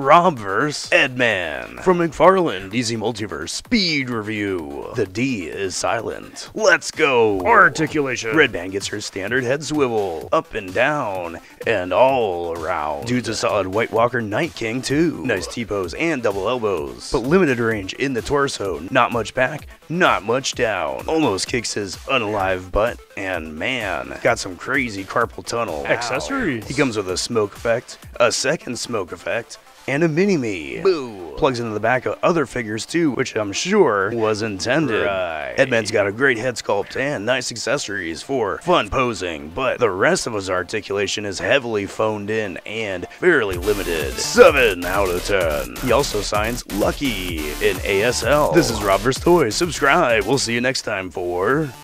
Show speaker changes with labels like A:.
A: Rob vs. Edman. From McFarlane, DC Multiverse, Speed Review. The D is silent. Let's go.
B: Articulation.
A: Red Band gets her standard head swivel, up and down, and all around. Dude's a solid White Walker Night King too. Nice T-pose and double elbows, but limited range in the torso. Not much back, not much down. Almost kicks his unalive butt, and man, got some crazy carpal tunnel.
B: Accessories.
A: He comes with a smoke effect, a second smoke effect, and a mini-me. Boo. Plugs into the back of other figures too, which I'm sure was intended.
B: Right.
A: Edman's got a great head sculpt and nice accessories for fun posing, but the rest of his articulation is heavily phoned in and fairly limited. 7 out of 10. He also signs Lucky in ASL. This is Rob vs. Toys. Subscribe. We'll see you next time for